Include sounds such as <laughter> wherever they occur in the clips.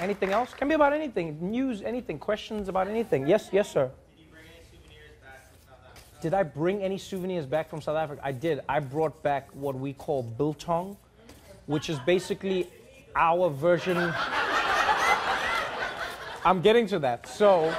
Anything else? Can be about anything. News, anything. Questions about anything. Yes, yes, sir. Did I bring any souvenirs back from South Africa? I did. I brought back what we call biltong, which is basically our version. I'm getting to that. So,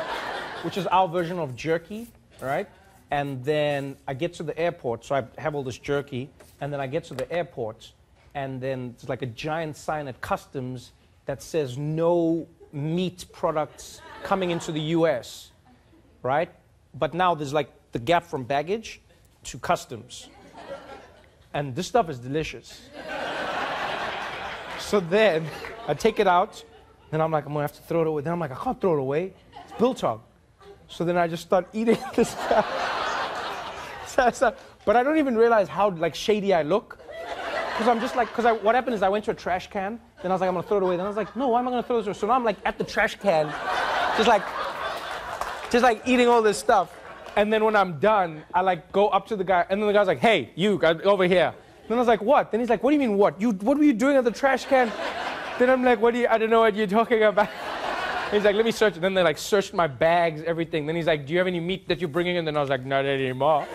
which is our version of jerky, right? And then I get to the airport, so I have all this jerky, and then I get to the airport, and then it's like a giant sign at customs that says no meat products coming into the US, right? But now there's like the gap from baggage to customs. And this stuff is delicious. so then I take it out, and I'm like, I'm gonna have to throw it away. Then I'm like, I can't throw it away. It's biltong. So then I just start eating <laughs> this stuff. <laughs> but I don't even realize how like shady I look. Because I'm just like, because what happened is I went to a trash can, then I was like, I'm gonna throw it away. Then I was like, no, why am I gonna throw this away? So now I'm like at the trash can, just like, just like eating all this stuff. And then when I'm done, I like go up to the guy, and then the guy's like, hey, you, over here. Then I was like, what? Then he's like, what do you mean what? You, what were you doing at the trash can? then I'm like, what do you, I don't know what you're talking about. <laughs> he's like, let me search. And then they like searched my bags, everything. Then he's like, do you have any meat that you're bringing in? Then I was like, not anymore.